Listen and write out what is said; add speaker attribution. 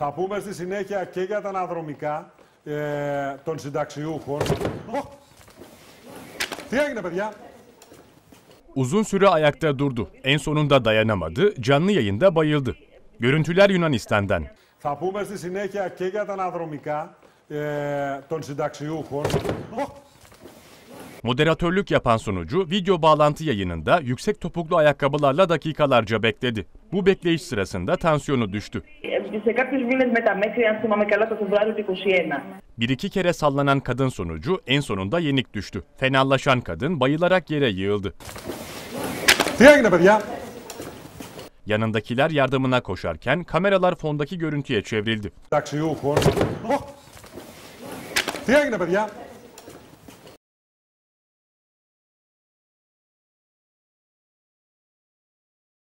Speaker 1: Θα πούμε στη συνέχεια και για τα αναδρομικά ε, των συνταξιούχων. Οχ! Τι έγινε, παιδιά?
Speaker 2: Uzun süre ayakta durdu. En sonunda dayanamadı, canlı yayında bayıldı. Görüntüler Yunanistan'dan.
Speaker 1: Θα πούμε στη συνέχεια και για τα αναδρομικά ε, των συνταξιούχων. Οχ!
Speaker 2: Moderatörlük yapan sunucu video bağlantı yayınında yüksek topuklu ayakkabılarla dakikalarca bekledi. Bu bekleyiş sırasında tansiyonu düştü. Bir iki kere sallanan kadın sonucu en sonunda yenik düştü. Fenalaşan kadın bayılarak yere yığıldı. Yanındakiler yardımına koşarken kameralar fondaki görüntüye çevrildi.